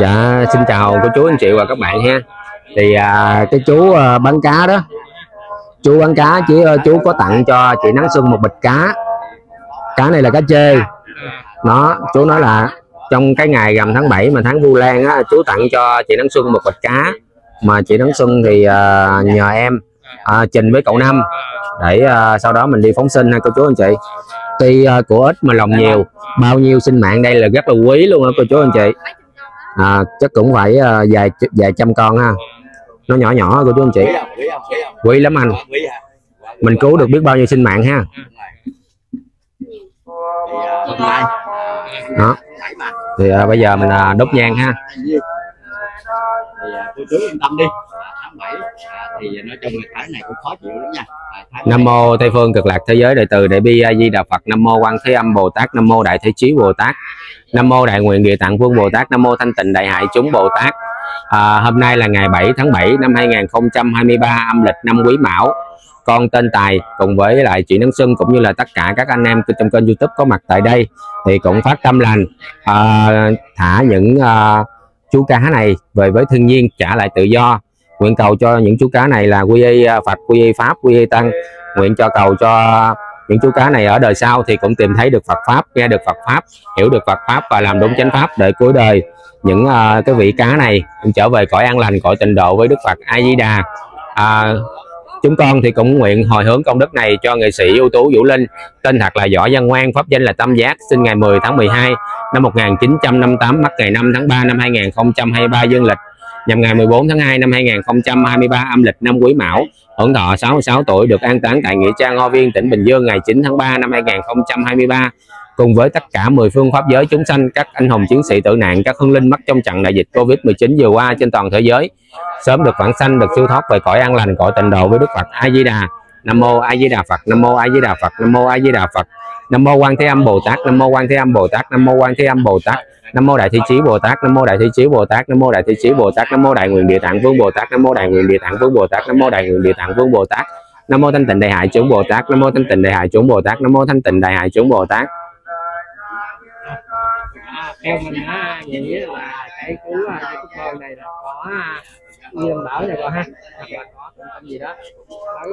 dạ xin chào cô chú anh chị và các bạn ha. Thì à, cái chú à, bán cá đó. Chú bán cá chỉ à, chú có tặng cho chị Nắng Xuân một bịch cá. Cá này là cá chê. Nó chú nói là trong cái ngày rằm tháng 7 mà tháng Vu Lan á chú tặng cho chị Nắng Xuân một bịch cá. Mà chị Nắng Xuân thì à, nhờ em à, trình với cậu Năm để uh, sau đó mình đi phóng sinh ha cô chú anh chị. Tuy uh, của ít mà lòng nhiều bao nhiêu sinh mạng đây là rất là quý luôn á cô chú anh chị. À, chắc cũng phải uh, vài vài trăm con ha. Nó nhỏ nhỏ cô chú anh chị. Quý lắm anh. Mình cứu được biết bao nhiêu sinh mạng ha. Đó. Thì à, bây giờ mình à, đốt nhang ha. Cô chú yên tâm đi. 7 à, thì nói chung là cái này cũng khó chịu lắm nha. À, Nam mô Tây phương cực lạc thế giới đệ từ Đại bi A Di Đà Phật. Nam mô Quan Thế Âm Bồ Tát. Nam mô Đại Thế Chí Bồ Tát. Nam mô Đại Nguyện Địa Tạng Vương Bồ Tát. Nam mô Thanh Tịnh Đại Hại chúng Bồ Tát. À, hôm nay là ngày 7 tháng 7 năm 2023 âm lịch năm Quý Mão. Con tên Tài cùng với lại chị Nắng Xuân cũng như là tất cả các anh em trong kênh YouTube có mặt tại đây thì cũng phát tâm lành à, thả những à, chú cá này về với thiên nhiên trả lại tự do nguyện cầu cho những chú cá này là quy y à, Phật quy y Pháp quy y Tăng. Nguyện cho cầu cho những chú cá này ở đời sau thì cũng tìm thấy được Phật pháp nghe được Phật pháp hiểu được Phật pháp và làm đúng chánh pháp để cuối đời. Những uh, cái vị cá này cũng trở về cõi an lành cõi tịnh độ với Đức Phật A Di Đà. À, chúng con thì cũng nguyện hồi hướng công đức này cho nghệ sĩ ưu tú Vũ Linh tên thật là Võ Văn Ngoan pháp danh là Tâm Giác sinh ngày 10 tháng 12 năm 1958 mất ngày 5 tháng 3 năm 2023 dương lịch nhằm ngày 14 tháng 2 năm 2023 âm lịch năm Quý Mão, hưởng thọ 66 tuổi được an táng tại nghĩa trang Hoa Viên, tỉnh Bình Dương ngày 9 tháng 3 năm 2023 cùng với tất cả 10 phương pháp giới chúng sanh, các anh hùng chiến sĩ tử nạn, các hương linh mắc trong trận đại dịch Covid-19 vừa qua trên toàn thế giới, sớm được vãng sanh, được siêu thoát về cõi an lành, cõi tịnh độ với Đức Phật A Di Đà. Nam mô A Di Đà Phật, Nam mô A Di Đà Phật, Nam mô A Di Đà Phật. Nam mô Quan Thế Âm Bồ Tát Nam mô Quan Thế Âm Bồ Tát Nam mô Quan Thế Âm Bồ Tát Nam mô Đại Thế Chí Bồ Tát Nam mô Đại Thế Chí Bồ Tát Nam mô Đại Thế Chí Bồ Tát Nam mô Đại Nguyện Địa Tạng Vương Bồ Tát Nam mô Đại Nguyện Địa Tạng Vương Bồ Tát Nam mô Đại Nguyện Địa Tạng Vương Bồ Tát Nam mô Thanh Tịnh Đại Hại chúng Bồ Tát Nam mô Thanh Tịnh Đại Hại chúng Bồ Tát Nam mô Thanh Tịnh Đại Hại chúng Bồ Tát theo mình á là cái cứu cái này là dương đỡ này con ha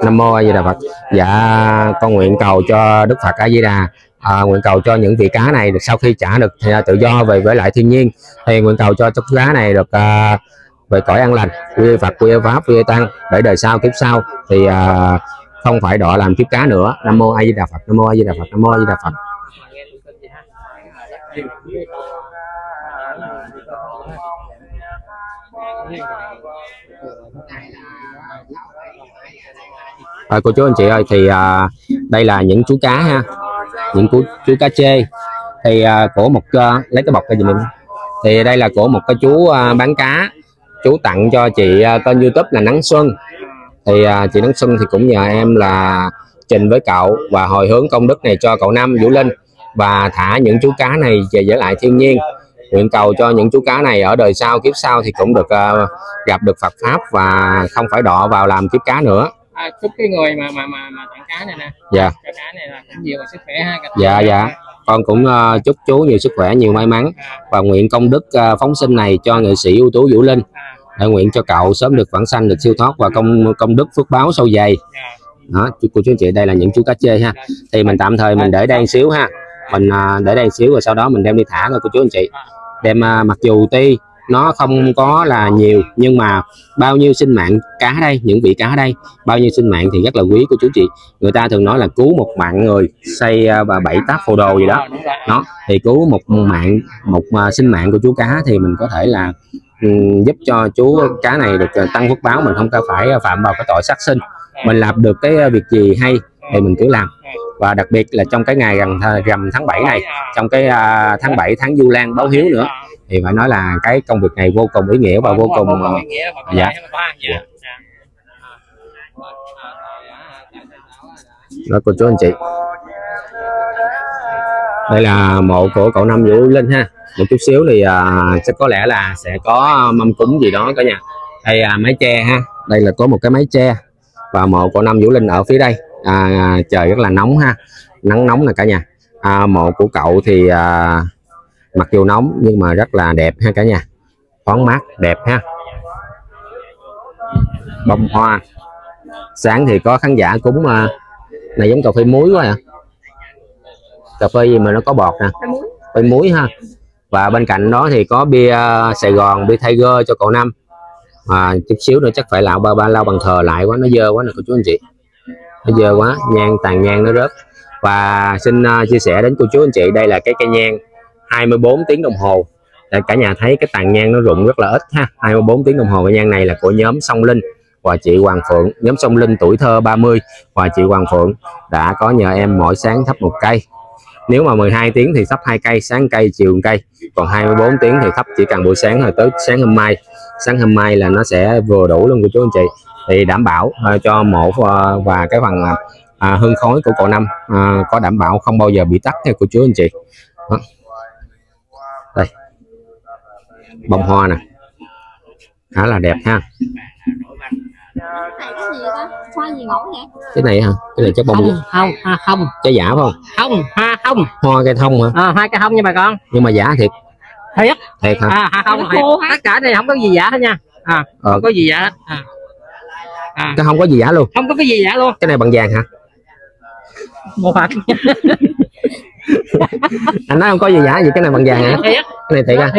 Nam mô A Di Đà Phật. Dạ con nguyện cầu cho Đức Phật A Di Đà à, nguyện cầu cho những vị cá này được sau khi trả được thì, tự do về với lại thiên nhiên thì nguyện cầu cho chú cá này được à, về cõi an lành quy Phật quy Pháp quy Tăng để đời sau kiếp sau thì à, không phải đọa làm kiếp cá nữa. Nam mô A Di Đà Phật. Nam mô A Di Đà Phật. Nam mô A Di Đà Phật. À, cô chú anh chị ơi thì à, đây là những chú cá ha. Những chú, chú cá chê. Thì à, của một à, lấy cái bọc ra giùm em. Thì đây là của một cái chú à, bán cá. Chú tặng cho chị à, kênh youtube là Nắng Xuân. Thì à, chị Nắng Xuân thì cũng nhờ em là trình với cậu và hồi hướng công đức này cho cậu Năm Vũ Linh và thả những chú cá này về với lại thiên nhiên. Nguyện cầu cho những chú cá này ở đời sau kiếp sau thì cũng được uh, gặp được Phật pháp và không phải đọ vào làm kiếp cá nữa à, chúc cái người mà mà mà, mà tặng cá này nè. Dạ. Cá này là cũng nhiều sức khỏe ha dạ dạ. con cũng ờ, chúc chú nhiều sức khỏe nhiều may mắn. Và nguyện công đức ờ, phóng sinh này cho nghệ sĩ ưu tú Vũ Linh. Để nguyện cho cậu sớm được vãng sanh được siêu thoát và công công đức phước báo sâu dày. Đó chú cô chú anh chị đây là những chú cá chê ha. Thì mình tạm thời mình để đây xíu ha. Mình ờ, để đây xíu rồi sau đó mình đem đi thả thôi cô chú anh chị. Đem ờ, mặc dù tuy nó không có là nhiều, nhưng mà bao nhiêu sinh mạng cá đây, những vị cá đây, bao nhiêu sinh mạng thì rất là quý của chú chị. Người ta thường nói là cứu một mạng người, xây và bảy tác phù đồ gì đó. Nó thì cứu một mạng, một à, sinh mạng của chú cá thì mình có thể là giúp cho chú cá này được à, tăng phước báo, mình không có phải à, phạm vào cái tội sát sinh. Mình làm được cái việc gì hay thì mình cứ làm. Và đặc biệt là trong cái ngày rằm rằm tháng 7 này, trong cái tháng 7 tháng du lan báo hiếu nữa thì phải nói là cái công việc này vô cùng ý nghĩa và vô cùng ờ, dạ. dạ. dạ. Đó cô chú anh chị. Đây là mộ của cậu năm vũ linh ha. Một chút xíu thì à, sẽ có lẽ là sẽ có mâm cúng gì đó cả nhà. Đây là mái tre ha. Đây là có một cái mái tre và mộ của năm vũ linh ở phía đây. À, trời rất là nóng ha. Nắng nóng nè cả nhà. À, mộ của cậu thì à, mặc dù nóng nhưng mà rất là đẹp ha cả nhà. Thoáng mát đẹp ha. Bông hoa. Sáng thì có khán giả cúng uh, này giống cà phê muối quá à. Cà phê gì mà nó có bọt nè phê muối ha. Và bên cạnh đó thì có bia Sài Gòn bia Tiger cho cậu năm à, chút xíu nữa chắc phải lão ba ba lau bằng thờ lại quá nó dơ quá nè cô chú anh chị. Nó dơ quá nhang tàn nhang nó rớt. Và xin uh, chia sẻ đến cô chú anh chị đây là cái cây nhang 24 tiếng đồng hồ. Để cả nhà thấy cái tàn nhang nó rụng rất là ít ha. 24 tiếng đồng hồ cái nhang này là của nhóm sông linh. Và chị Hoàng Phượng, nhóm sông linh tuổi thơ 30 và chị Hoàng Phượng đã có nhờ em mỗi sáng thắp một cây. Nếu mà 12 tiếng thì thắp hai cây, sáng cây, chiều cây. Còn 24 tiếng thì thắp chỉ cần buổi sáng thôi, tới sáng hôm mai. Sáng hôm mai là nó sẽ vừa đủ luôn của chú anh chị. Thì đảm bảo ờ, cho mổ ờ, và cái phần ờ, à, hương khói của cậu năm có đảm bảo không bao giờ bị tắt theo của chú anh chị. Đó bông hoa nè. Khá là đẹp ha. Cái gì ta? Hoa gì ngẫu vậy? Cái này hả? Cái này chắc bông không không à, không. Trái giả phải không? Không ha không. Hoa cây thông hả? À, hai cái không nha bà con. Nhưng mà giả thiệt. Thiệt? Thiệt hả? À, ha, không tất cả này không có gì giả hết nha. À, ờ, không có gì giả hết. À. À, cái không có gì giả luôn. Không có cái gì giả luôn. Cái này bằng vàng hả? Một hạt anh nói không có gì giả gì cái này bằng vàng hả? Cái này thiệt à?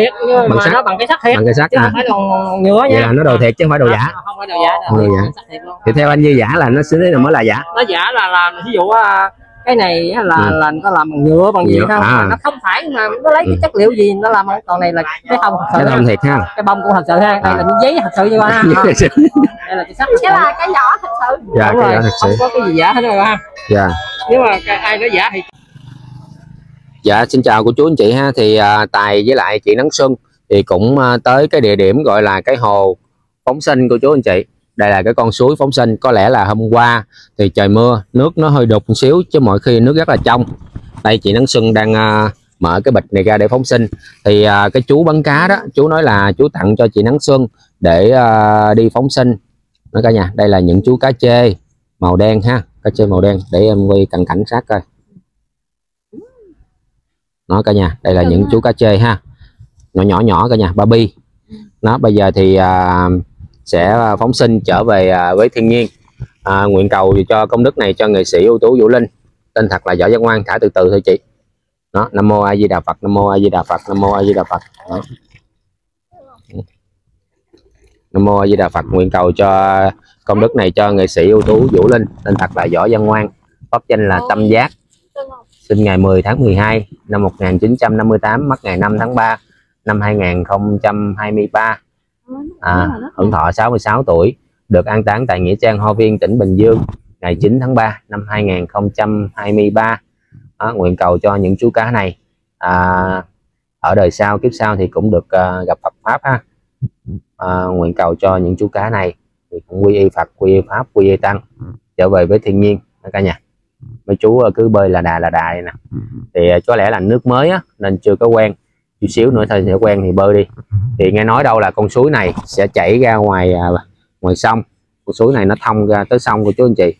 Bằng sắt. bằng cái sắt thiệt. Bằng cái sắt chứ à phải còn nhựa nha. Là nó đồ thiệt chứ không phải đồ giả. không phải đồ giả đồ thì theo anh như giả là nó xứ là mới là giả. Nó giả là làm ví dụ à, cái này á là Ừ. là nó làm bằng nhựa bằng gì không? à. Mà nó không phải mà nó lấy cái Ừ. chất liệu gì nó làm còn này là cái không thật sự cái không thiệt ha. Cái bông cũng thật sự ha. Đây À. là miếng giấy thật sự như ha đây là cái sắt. Sự. là cái nhỏ thật sự. Dạ Đúng cái rồi, không có cái gì giả hết rồi ha dạ. Nếu mà cái, ai nói giả thì Dạ xin chào cô chú anh chị ha. Thì à, Tài với lại chị Nắng Xuân thì cũng à, tới cái địa điểm gọi là cái hồ phóng sinh cô chú anh chị. Đây là cái con suối phóng sinh. Có lẽ là hôm qua thì trời mưa nước nó hơi đục một xíu chứ mọi khi nước rất là trong. Đây chị Nắng Xuân đang à, mở cái bịch này ra để phóng sinh. Thì à, cái chú bắn cá đó chú nói là chú tặng cho chị Nắng Xuân để à, đi phóng sinh. Đó cả nhà đây là những chú cá chê màu đen ha cá chê màu đen. Để em quay cận cảnh sát coi nó cả nhà. Đây là Được những ha. chú cá chê ha. Nhỏ nhỏ nhỏ cả nhà. Baby nó bây giờ thì à, sẽ phóng sinh trở về à, với thiên nhiên. À, nguyện cầu cho công đức này cho nghệ sĩ ưu tú vũ linh. Tên thật là võ văn ngoan thả từ từ thôi chị. Đó nam mô a di đà phật nam mô a di đà phật nam mô a di đà phật. Đó. nam mô a di đà phật nguyện cầu cho công đức này cho nghệ sĩ ưu tú vũ linh. Tên thật là võ văn ngoan pháp danh là tâm giác? Sinh ngày 10 tháng 12 năm 1958 mất ngày 5 tháng 3 năm 2023 à, hưởng thọ 66 tuổi được an táng tại nghĩa trang Hoa Viên tỉnh Bình Dương ngày 9 tháng 3 năm 2023 à, nguyện cầu cho những chú cá này à, ở đời sau kiếp sau thì cũng được à, gặp Phật pháp ha. À, nguyện cầu cho những chú cá này thì cũng quy y Phật quy y pháp quy y tăng trở về với thiên nhiên cả nhà mấy chú ờ, cứ bơi là đà là đà này nè. Thì ờ, có lẽ là nước mới á, nên chưa có quen. Chút xíu nữa thôi sẽ quen thì bơi đi. Thì nghe nói đâu là con suối này sẽ chảy ra ngoài à, ngoài sông. Con suối này nó thông ra tới sông của chú anh chị.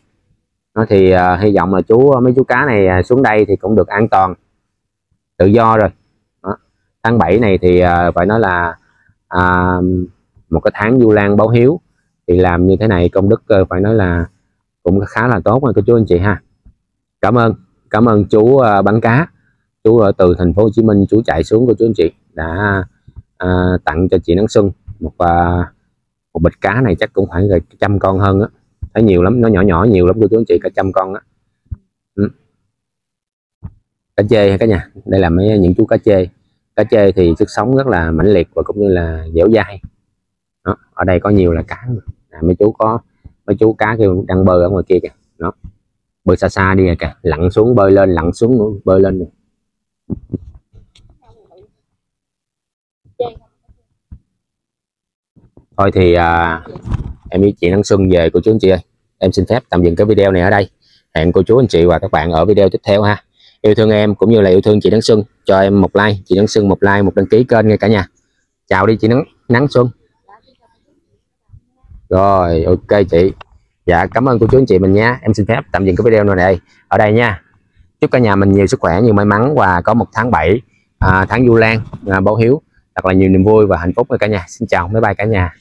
Nó thì à, hy vọng là chú mấy chú cá này à, xuống đây thì cũng được an toàn tự do rồi. Đó. tháng 7 này thì à, phải nói là à, một cái tháng du lan báo hiếu. Thì làm như thế này công đức ờ, phải nói là cũng khá là tốt rồi cô chú anh chị ha cảm ơn cảm ơn chú ờ, bán cá. Chú ở từ thành phố Hồ Chí Minh chú chạy xuống của chú anh chị đã à, tặng cho chị Nắng Xuân một à, một bịch cá này chắc cũng khoảng gần trăm con hơn á. Thấy nhiều lắm nó nhỏ nhỏ nhiều lắm của chú anh chị cả trăm con á. Ừ. cá chê ha cả nhà? Đây là mấy những chú cá chê. Cá chê thì sức sống rất là mãnh liệt và cũng như là dẻo dai. Đó. ở đây có nhiều là cá à, mấy chú có mấy chú cá kêu đang bơi ở ngoài kia kìa. Đó bơi xa xa đi kìa. Lặn xuống bơi lên lặn xuống nữa, bơi lên nữa. thôi thì à, em với chị Nắng Xuân về cô chú anh chị ơi. Em xin phép tạm dừng cái video này ở đây. Hẹn cô chú anh chị và các bạn ở video tiếp theo ha. Yêu thương em cũng như là yêu thương chị Nắng Xuân. Cho em một like chị Nắng Xuân một like một đăng ký kênh ngay cả nhà. Chào đi chị Nắng Nắng Xuân. Rồi ok chị dạ cảm ơn cô chú anh chị mình nha em xin phép tạm dừng cái video này đây. Ở đây nha. Chúc cả nhà mình nhiều sức khỏe nhiều may mắn và có một tháng 7 à, tháng du lan à, báo hiếu thật là nhiều niềm vui và hạnh phúc với cả nhà. Xin chào bye bye cả nhà.